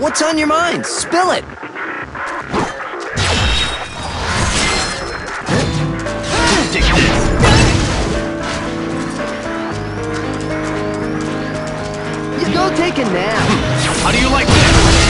What's on your mind? Spill it! You go take a nap. How do you like this?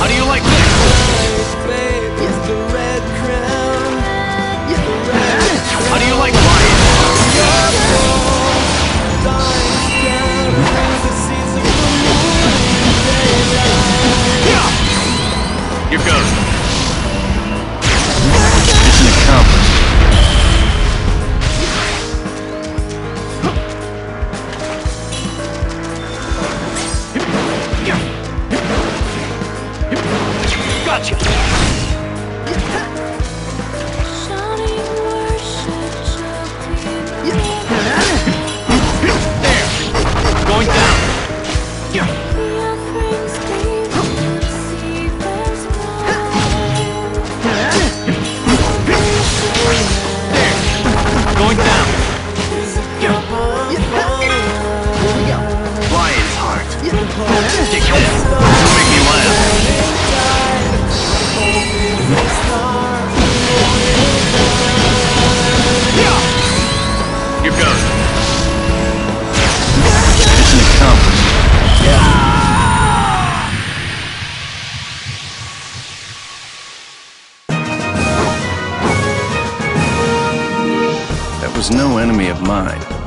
How do you like this? Gotcha. There. Going down. Yeah. Was no enemy of mine.